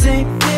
same